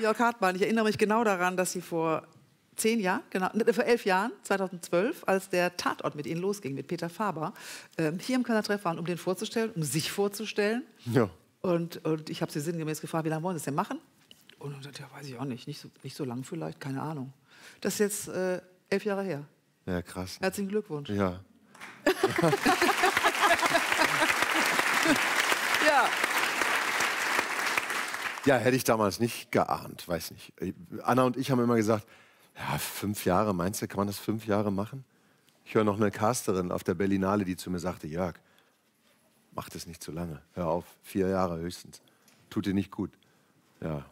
Jörg Hartmann, ich erinnere mich genau daran, dass Sie vor zehn Jahren, genau, ne, vor elf Jahren, 2012, als der Tatort mit Ihnen losging, mit Peter Faber, ähm, hier im Kölner Treff waren, um den vorzustellen, um sich vorzustellen. Ja. Und, und ich habe Sie sinngemäß gefragt, wie lange wollen Sie es denn machen? Und dann sagte, ja, weiß ich auch nicht, nicht so, nicht so lang vielleicht, keine Ahnung. Das ist jetzt äh, elf Jahre her. Ja, krass. Herzlichen Glückwunsch. Ja. Ja, hätte ich damals nicht geahnt, weiß nicht. Anna und ich haben immer gesagt, ja, fünf Jahre, meinst du, kann man das fünf Jahre machen? Ich höre noch eine Casterin auf der Berlinale, die zu mir sagte, Jörg, mach das nicht zu lange. Hör auf, vier Jahre höchstens. Tut dir nicht gut. Ja.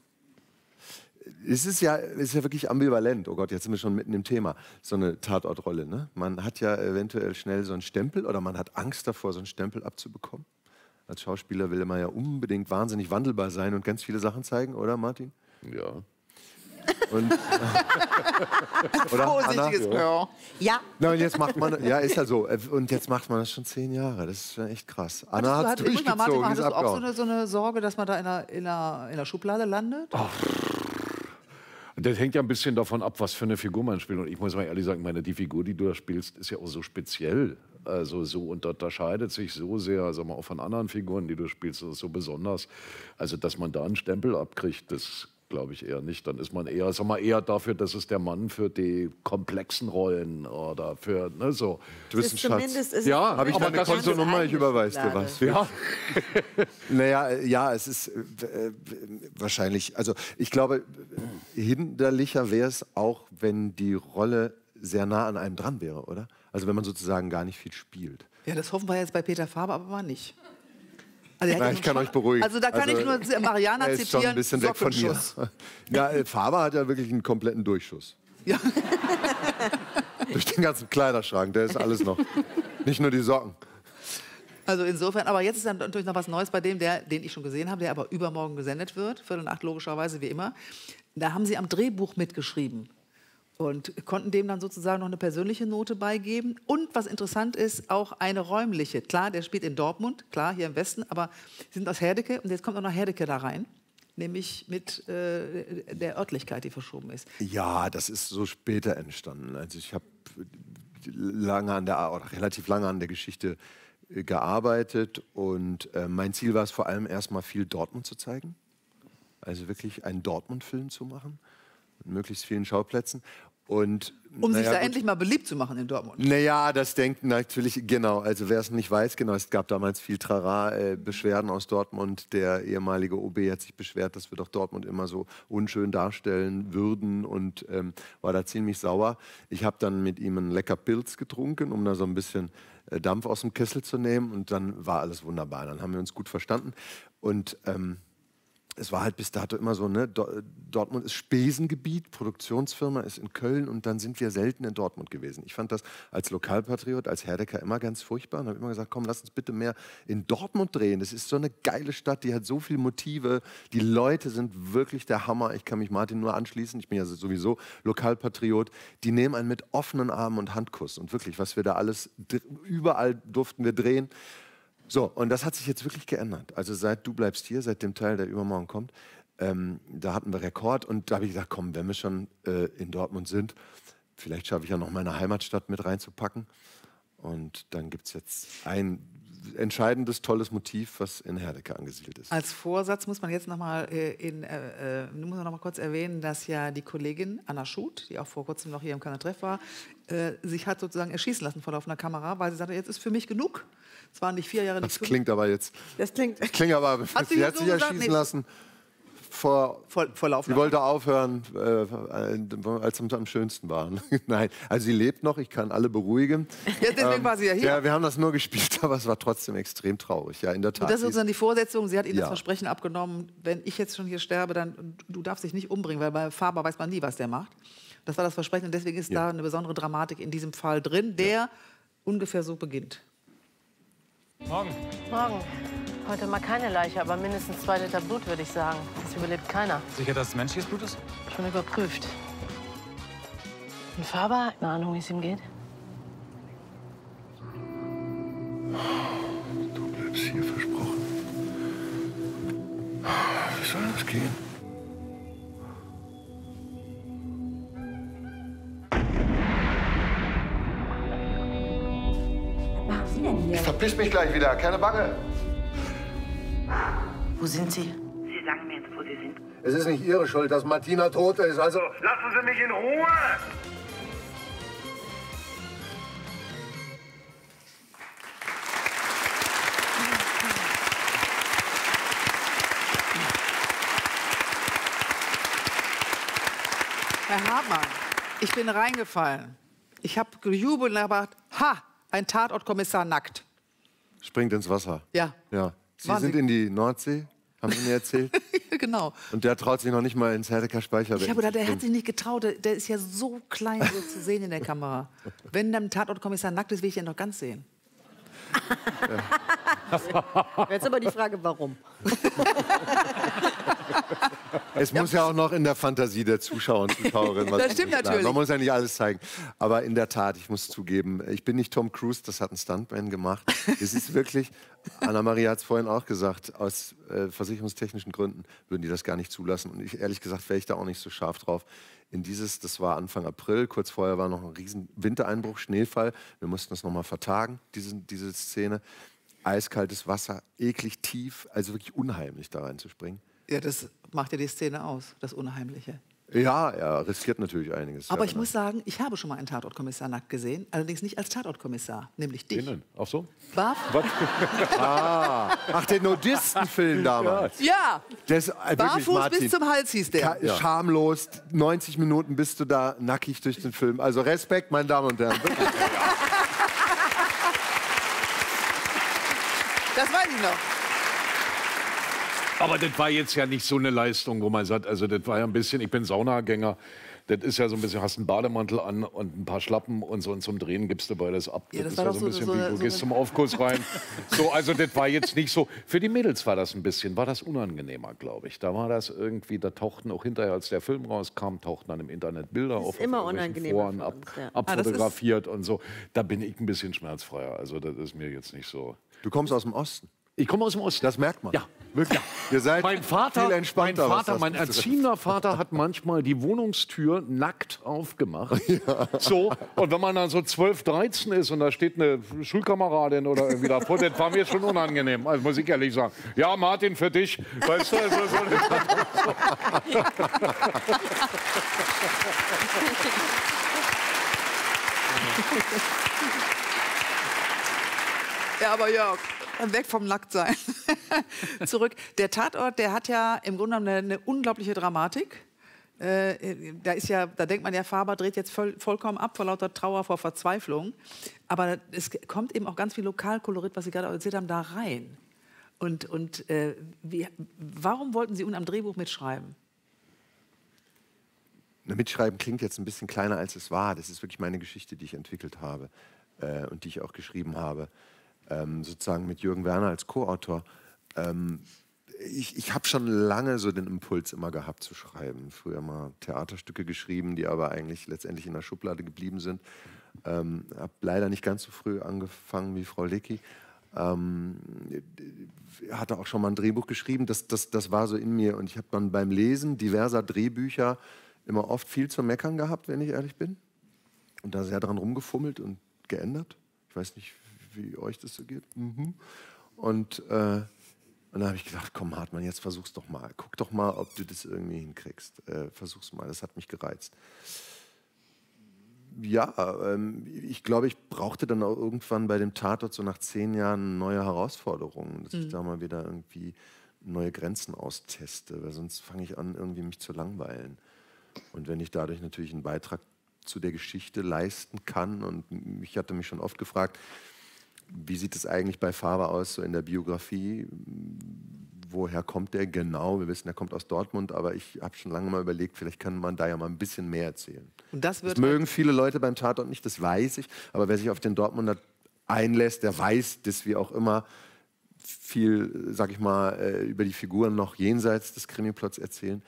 Es ist ja, ist ja wirklich ambivalent. Oh Gott, jetzt sind wir schon mitten im Thema. So eine Tatortrolle. Ne? Man hat ja eventuell schnell so einen Stempel oder man hat Angst davor, so einen Stempel abzubekommen. Als Schauspieler will man ja unbedingt wahnsinnig wandelbar sein und ganz viele Sachen zeigen, oder Martin? Ja. Und, oder Vorsichtiges Anna? Ja. Ja. Na, und jetzt macht man, ja, ist ja so. Und jetzt macht man das schon zehn Jahre. Das ist schon echt krass. Anna hat es Martin, durchgezogen, ist hattest du auch so eine, so eine Sorge, dass man da in einer, in einer, in einer Schublade landet? Das hängt ja ein bisschen davon ab, was für eine Figur man spielt. Und ich muss mal ehrlich sagen, meine, die Figur, die du da spielst, ist ja auch so speziell. Also so und unterscheidet sich so sehr, sag mal, auch von anderen Figuren, die du spielst, das ist so besonders. Also, dass man da einen Stempel abkriegt, das glaube ich eher nicht. Dann ist man eher, sag mal, eher dafür, dass es der Mann für die komplexen Rollen oder für, ne, so. Du bist ein Ist Schatz. Ja, Habe ich das ist Kontonummer? Ich überweise dir was. Ja, Naja, ja, es ist äh, äh, wahrscheinlich, also ich glaube, hinderlicher wäre es auch, wenn die Rolle sehr nah an einem dran wäre, oder? Also wenn man sozusagen gar nicht viel spielt. Ja, das hoffen wir jetzt bei Peter Faber aber mal nicht. Also, ja ich kann euch beruhigen. Also da kann Also, ich nur Mariana er ist zitieren. schon ein bisschen weg von mir. Ja, äh, Faber hat ja wirklich einen kompletten Durchschuss. Ja. Durch den ganzen Kleiderschrank, der ist alles noch. Nicht nur die Socken. Also insofern, aber jetzt ist dann natürlich noch was Neues bei dem, der, den ich schon gesehen habe, der aber übermorgen gesendet wird, Viertel nach logischerweise wie immer. Da haben Sie am Drehbuch mitgeschrieben und konnten dem dann sozusagen noch eine persönliche Note beigeben. Und was interessant ist, auch eine räumliche. Klar, der spielt in Dortmund, klar, hier im Westen, aber Sie sind aus Herdecke und jetzt kommt auch noch Herdecke da rein. Nämlich mit äh, der Örtlichkeit, die verschoben ist. Ja, das ist so später entstanden. Also ich habe lange an der oder relativ lange an der Geschichte äh, gearbeitet und äh, mein Ziel war es vor allem erstmal viel Dortmund zu zeigen. Also wirklich einen Dortmund-Film zu machen mit möglichst vielen Schauplätzen. Und, Um sich naja, da gut. endlich mal beliebt zu machen in Dortmund. Naja, das denken natürlich, genau. Also wer es nicht weiß, genau, es gab damals viel Trara, äh, Beschwerden aus Dortmund. Der ehemalige OB hat sich beschwert, dass wir doch Dortmund immer so unschön darstellen würden und ähm, war da ziemlich sauer. Ich habe dann mit ihm einen lecker Pilz getrunken, um da so ein bisschen äh, Dampf aus dem Kessel zu nehmen und dann war alles wunderbar. Dann haben wir uns gut verstanden und ähm, es war halt bis dato immer so, ne, Do Dortmund ist Spesengebiet, Produktionsfirma ist in Köln und dann sind wir selten in Dortmund gewesen. Ich fand das als Lokalpatriot, als Herdecker immer ganz furchtbar und habe immer gesagt, komm, lass uns bitte mehr in Dortmund drehen. Das ist so eine geile Stadt, die hat so viele Motive. Die Leute sind wirklich der Hammer. Ich kann mich Martin nur anschließen. Ich bin ja sowieso Lokalpatriot. Die nehmen einen mit offenen Armen und Handkuss. Und wirklich, was wir da alles, überall durften wir drehen. So, und das hat sich jetzt wirklich geändert. Also seit Du bleibst hier, seit dem Teil, der übermorgen kommt, ähm, da hatten wir Rekord und da habe ich gesagt, komm, wenn wir schon äh, in Dortmund sind, vielleicht schaffe ich ja noch meine Heimatstadt mit reinzupacken. Und dann gibt es jetzt ein entscheidendes, tolles Motiv, was in Herdecke angesiedelt ist. Als Vorsatz muss man jetzt noch mal äh, äh, äh, noch kurz erwähnen, dass ja die Kollegin Anna Schut, die auch vor kurzem noch hier im Kanal Treff war, äh, sich hat sozusagen erschießen lassen vor laufender Kamera, weil sie sagte, jetzt ist für mich genug. Es waren nicht vier Jahre, nicht Das fünf. klingt aber jetzt, Das klingt. klingt aber, Hat sie hat so sich erschießen Nee. lassen vor vor, vor Sie wollte aufhören, äh, als sie am schönsten waren. Nein, also sie lebt noch, ich kann alle beruhigen. Ja, deswegen war sie ja hier. Ja, wir haben das nur gespielt, aber es war trotzdem extrem traurig. Ja, in der Tat. Und das ist sozusagen die Vorsetzung. Sie hat Ihnen Ja. das Versprechen abgenommen, wenn ich jetzt schon hier sterbe, dann du darfst dich nicht umbringen, weil bei Faber weiß man nie, was der macht. Das war das Versprechen und deswegen ist Ja. da eine besondere Dramatik in diesem Fall drin, der ungefähr so beginnt. Morgen. Morgen. Heute mal keine Leiche, aber mindestens zwei Liter Blut, würde ich sagen. Das überlebt keiner. Sicher, dass es menschliches Blut ist? Schon überprüft. Und Faber, eine Ahnung, wie es ihm geht? Du bleibst hier versprochen. Wie soll das gehen? Verpiss mich gleich wieder, keine Bange. Wo sind Sie? Sie sagen mir jetzt, wo Sie sind. Es ist nicht Ihre Schuld, dass Martina tot ist, also... Lassen Sie mich in Ruhe! Herr Hartmann, ich bin reingefallen. Ich habe gejubelt und gedacht, ha, ein Tatortkommissar nackt. Springt ins Wasser. Ja. Ja. Sie Wahnsinn. sind in die Nordsee, haben Sie mir erzählt. genau. Und der traut sich noch nicht mal ins Herdecker Speicherbecken. Ich habe gedacht, der hat sich nicht getraut. Der, ist ja so klein so zu sehen in der Kamera. Wenn dann Tatortkommissar nackt ist, will ich den doch ganz sehen. Jetzt aber die Frage, warum? Es muss ja auch noch in der Fantasie der Zuschauer und Zuschauerinnen was Das stimmt sein. natürlich. Man muss ja nicht alles zeigen. Aber in der Tat, ich muss zugeben, ich bin nicht Tom Cruise, das hat ein Stuntman gemacht. Es ist wirklich, Anna-Maria hat es vorhin auch gesagt, aus äh, versicherungstechnischen Gründen würden die das gar nicht zulassen. Und ich, ehrlich gesagt wäre ich da auch nicht so scharf drauf. In dieses, das war Anfang April, kurz vorher war noch ein riesen Wintereinbruch, Schneefall. Wir mussten das nochmal vertagen, diese, diese Szene. Eiskaltes Wasser, eklig tief, also wirklich unheimlich da reinzuspringen. Ja, das macht ja die Szene aus, das Unheimliche. Ja, er riskiert natürlich einiges. Aber ja, ich muss sagen, ich habe schon mal einen Tatortkommissar nackt gesehen, allerdings nicht als Tatortkommissar, nämlich dich. Innen. Ach so? Barf? Ach, den Nudistenfilm damals. Ja, ist, äh, barfuß Martin, bis zum Hals hieß der. ka- Schamlos, 90 Minuten bist du da nackig durch den Film. Also Respekt, meine Damen und Herren. Das weiß ich noch. Aber das war jetzt ja nicht so eine Leistung, wo man sagt, also das war ja ein bisschen, ich bin Saunagänger. Das ist ja so ein bisschen, hast einen Bademantel an und ein paar Schlappen und so und zum Drehen gibst du beides ab. Ja, das ist war ja so ein bisschen so wie, du so gehst zum Aufguss rein. So, also das war jetzt nicht so. Für die Mädels war das ein bisschen, war das unangenehmer, glaube ich. Da war das irgendwie, da tauchten auch hinterher, als der Film rauskam, tauchten dann im Internet Bilder auf. auf immer unangenehmer Foren ab, uns, ja. Ah, das ist- abfotografiert und so. Da bin ich ein bisschen schmerzfreier. Also das ist mir jetzt nicht so. Du kommst aus dem Osten. Ich komme aus dem Osten. Das merkt man. Ja. Wirklich. Ihr seid Mein Vater, viel mein, entspannter. was Vater, mein erziehender Vater hat manchmal die Wohnungstür nackt aufgemacht. So, und wenn man dann so 12, 13 ist und da steht eine Schulkameradin oder irgendwie davor, das war mir schon unangenehm, also muss ich ehrlich sagen. Ja, Martin, für dich. Weißt du, also so, Ja, aber Jörg, weg vom Nacktsein. Zurück. Der Tatort, der hat ja im Grunde genommen eine, eine unglaubliche Dramatik. Äh, da ist ja, da denkt man ja, Faber dreht jetzt voll, vollkommen ab vor lauter Trauer, vor Verzweiflung. Aber es kommt eben auch ganz viel Lokalkolorit, was Sie gerade erzählt haben, da rein. Und, und äh, wie, warum wollten Sie unten am Drehbuch mitschreiben? Na, Mitschreiben klingt jetzt ein bisschen kleiner, als es war. Das ist wirklich meine Geschichte, die ich entwickelt habe äh, und die ich auch geschrieben habe. Ähm, sozusagen mit Jürgen Werner als Co-Autor. Ähm, ich ich habe schon lange so den Impuls immer gehabt zu schreiben. Früher mal Theaterstücke geschrieben, die aber eigentlich letztendlich in der Schublade geblieben sind. Ähm, habe leider nicht ganz so früh angefangen wie Frau Lecki. Ähm, hatte auch schon mal ein Drehbuch geschrieben. Das, das, das war so in mir. Und ich habe dann beim Lesen diverser Drehbücher immer oft viel zu meckern gehabt, wenn ich ehrlich bin. Und da sehr dran rumgefummelt und geändert. Ich weiß nicht, wie euch das so geht. Mhm. Und, äh, und dann habe ich gedacht, komm Hartmann, jetzt versuch's doch mal. Guck doch mal, ob du das irgendwie hinkriegst. Äh, versuch's mal. Das hat mich gereizt. Ja, ähm, ich glaube, ich brauchte dann auch irgendwann bei dem Tatort so nach zehn Jahren neue Herausforderungen, dass ich da mal wieder irgendwie neue Grenzen austeste, weil sonst fange ich an, irgendwie mich zu langweilen. Und wenn ich dadurch natürlich einen Beitrag zu der Geschichte leisten kann, und ich hatte mich schon oft gefragt, wie sieht es eigentlich bei Faber aus, so in der Biografie? Woher kommt der genau? Wir wissen, er kommt aus Dortmund, aber ich habe schon lange mal überlegt, vielleicht kann man da ja mal ein bisschen mehr erzählen. Und das Das mögen viele Leute beim Tatort nicht, das weiß ich. Aber wer sich auf den Dortmunder einlässt, der weiß, dass wir auch immer viel, sag ich mal, äh, über die Figuren noch jenseits des Krimiplots erzählen.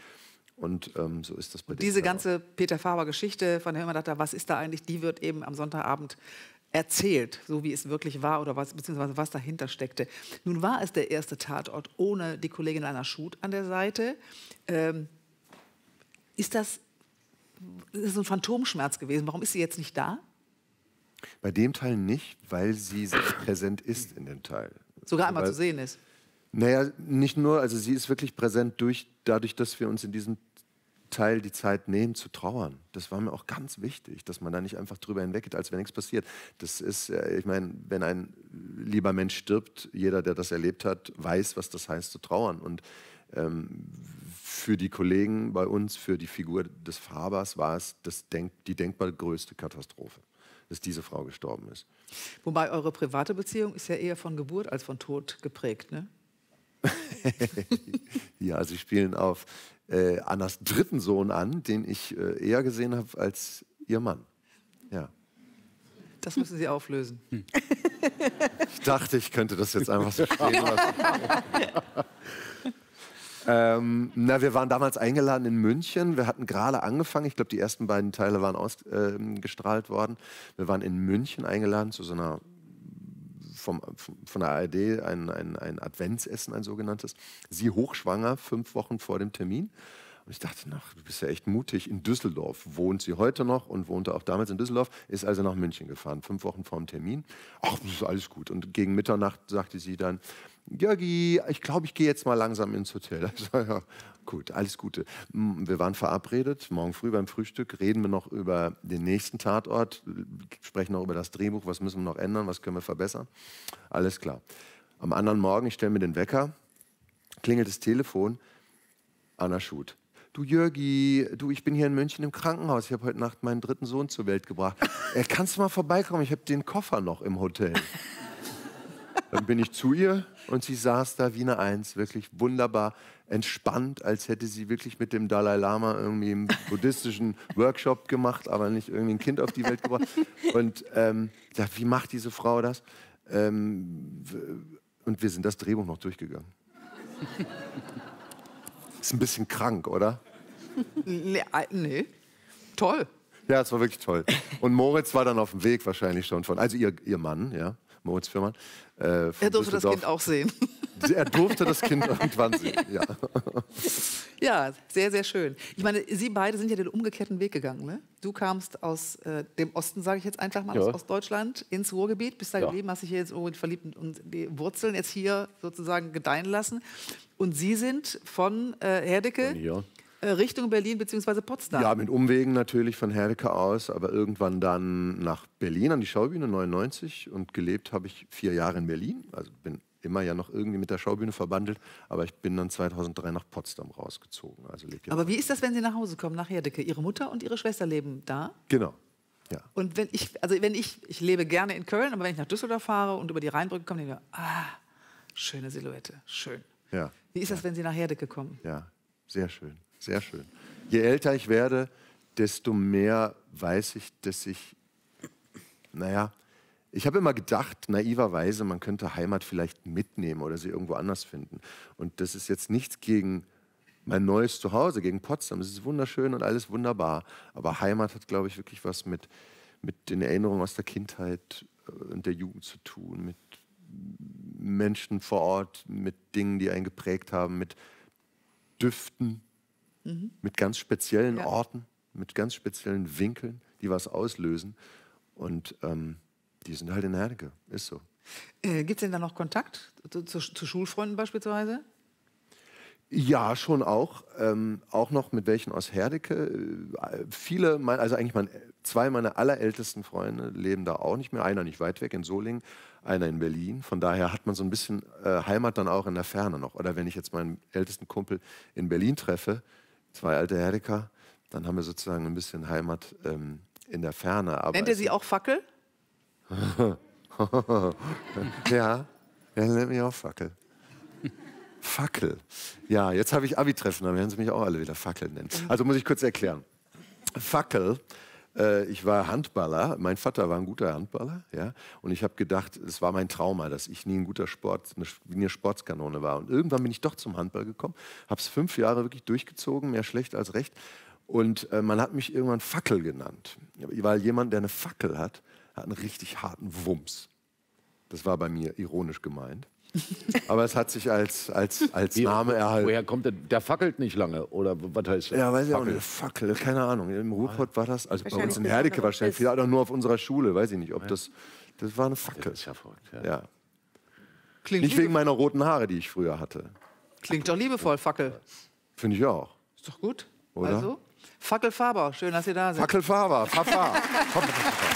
Und ähm, so ist das bei dem Diese ganze Peter Faber-Geschichte, von der man dachte, was ist da eigentlich, die wird eben am Sonntagabend erzählt, so wie es wirklich war oder was, beziehungsweise was dahinter steckte. Nun war es der erste Tatort ohne die Kollegin Anna Schut an der Seite. Ähm, ist das, ist das so ein Phantomschmerz gewesen? Warum ist sie jetzt nicht da? Bei dem Teil nicht, weil sie präsent ist in dem Teil. Sogar einmal Weil- zu sehen ist. Naja, nicht nur, also sie ist wirklich präsent durch, dadurch, dass wir uns in diesem Teil die Zeit nehmen zu trauern. Das war mir auch ganz wichtig, dass man da nicht einfach drüber hinweggeht, als wenn nichts passiert. Das ist, äh, ich meine, wenn ein lieber Mensch stirbt, jeder, der das erlebt hat, weiß, was das heißt zu trauern. Und ähm, für die Kollegen bei uns, für die Figur des Fabers war es das denk die denkbar größte Katastrophe, dass diese Frau gestorben ist. Wobei eure private Beziehung ist ja eher von Geburt als von Tod geprägt, ne? Ja, sie spielen auf äh, Annas dritten Sohn an, den ich äh, eher gesehen habe als ihr Mann. Ja. Das müssen sie auflösen. Ich dachte, ich könnte das jetzt einfach so stehen lassen. ähm, na, wir waren damals eingeladen in München. Wir hatten gerade angefangen. Ich glaube, die ersten beiden Teile waren ausgestrahlt worden. Wir waren in München eingeladen zu so einer vom, von der ARD ein, ein, ein Adventsessen, ein sogenanntes. Sie hochschwanger, fünf Wochen vor dem Termin. Und ich dachte, ach, du bist ja echt mutig. In Düsseldorf wohnt sie heute noch und wohnte auch damals in Düsseldorf, ist also nach München gefahren, fünf Wochen vor dem Termin. Ach, das ist alles gut. Und gegen Mitternacht sagte sie dann, Jörgi, ich glaube, ich gehe jetzt mal langsam ins Hotel. Ich sag, ja, gut, alles Gute. Wir waren verabredet, morgen früh beim Frühstück reden wir noch über den nächsten Tatort, sprechen noch über das Drehbuch, was müssen wir noch ändern, was können wir verbessern. Alles klar. Am anderen Morgen, ich stelle mir den Wecker, klingelt das Telefon, Anna Schut. Du Jörgi, du, ich bin hier in München im Krankenhaus. Ich habe heute Nacht meinen dritten Sohn zur Welt gebracht. Äh, kannst du mal vorbeikommen? Ich habe den Koffer noch im Hotel. Dann bin ich zu ihr und sie saß da wie eine Eins, wirklich wunderbar entspannt, als hätte sie wirklich mit dem Dalai Lama irgendwie einen buddhistischen Workshop gemacht, aber nicht irgendwie ein Kind auf die Welt gebracht. Und ähm, ich dachte, wie macht diese Frau das? Ähm, und wir sind das Drehbuch noch durchgegangen. Ist ein bisschen krank, oder? Nee, äh, nee. Toll. Ja, es war wirklich toll. Und Moritz war dann auf dem Weg wahrscheinlich schon von, also ihr, ihr Mann, ja, Moritz Firmann. Äh, Er durfte das Düsseldorf. Kind auch sehen. Er durfte das Kind irgendwann sehen, ja. Ja, sehr, sehr schön. Ich meine, Sie beide sind ja den umgekehrten Weg gegangen. Ne? Du kamst aus äh, dem Osten, sage ich jetzt einfach mal, Ja. aus Ostdeutschland ins Ruhrgebiet, bist da Ja. geblieben, hast dich hier jetzt irgendwo verliebt und die Wurzeln jetzt hier sozusagen gedeihen lassen. Und Sie sind von äh, Herdecke Von hier. Äh, Richtung Berlin bzw. Potsdam. Ja, mit Umwegen natürlich von Herdecke aus, aber irgendwann dann nach Berlin an die Schaubühne 99 und gelebt habe ich vier Jahre in Berlin. Also bin immer ja noch irgendwie mit der Schaubühne verbandelt, aber ich bin dann 2003 nach Potsdam rausgezogen. Also lebe Aber wie ist das, wenn Sie nach Hause kommen, nach Herdecke? Ihre Mutter und Ihre Schwester leben da? genau. Ja. Und wenn ich, also wenn ich, ich lebe gerne in Köln, aber wenn ich nach Düsseldorf fahre und über die Rheinbrücke komme, denke ich mir, ah, schöne Silhouette, schön. Ja. Wie ist das, wenn Sie nach Herdecke kommen? Ja, sehr schön, sehr schön. Je älter ich werde, desto mehr weiß ich, dass ich, naja, ich habe immer gedacht, naiverweise, man könnte Heimat vielleicht mitnehmen oder sie irgendwo anders finden. Und das ist jetzt nichts gegen mein neues Zuhause, gegen Potsdam. Es ist wunderschön und alles wunderbar. Aber Heimat hat, glaube ich, wirklich was mit, mit den Erinnerungen aus der Kindheit äh, und der Jugend zu tun, mit Menschen vor Ort, mit Dingen, die einen geprägt haben, mit Düften, mit ganz speziellen Ja. Orten, mit ganz speziellen Winkeln, die was auslösen. Und ähm, die sind halt in Herdecke, ist so. Äh, Gibt es denn da noch Kontakt zu, zu, zu Schulfreunden beispielsweise? Ja, schon auch. Ähm, auch noch mit welchen aus Herdecke. Äh, viele, mein, also eigentlich mein, zwei meiner allerältesten Freunde leben da auch nicht mehr. Einer nicht weit weg in Solingen, einer in Berlin. Von daher hat man so ein bisschen äh, Heimat dann auch in der Ferne noch. Oder wenn ich jetzt meinen ältesten Kumpel in Berlin treffe, zwei alte Herdecker, dann haben wir sozusagen ein bisschen Heimat ähm, in der Ferne. Aber Nennt er es- Sie auch Fackel? Ja, er nennt mich auch Fackel. Fackel. Ja, jetzt habe ich Abi-Treffen, dann werden sie mich auch alle wieder Fackel nennen. Also muss ich kurz erklären. Fackel, ich war Handballer, mein Vater war ein guter Handballer, ja, und ich habe gedacht, es war mein Trauma, dass ich nie ein guter Sport, eine Sportskanone war. Und irgendwann bin ich doch zum Handball gekommen, habe es fünf Jahre wirklich durchgezogen, mehr schlecht als recht. Und äh, man hat mich irgendwann Fackel genannt, weil jemand, der eine Fackel hat, hat einen richtig harten Wumms. Das war bei mir ironisch gemeint. Aber es hat sich als, als, als Name erhalten. Woher kommt der? Der fackelt nicht lange. Oder was heißt das? Ja, weiß ich auch Fackel. nicht. Fackel, keine Ahnung. Im Ruhrpott war das, also bei uns in eine Herdecke wahrscheinlich, vielleicht auch nur auf unserer Schule, weiß ich nicht, ob das, das war eine Fackel. Das ist ja verrückt. Ja. Ja. Klingt, Nicht wegen meiner roten Haare, die ich früher hatte. klingt doch liebevoll, Fackel. Finde ich auch. Ist doch gut. Oder? Also, Fackel Faber, schön, dass Sie da sind. Fackelfaber, Papa.